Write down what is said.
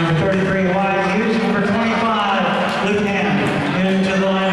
Number 33, Wise Hughes. Number 25, Luke Ham. Into the line.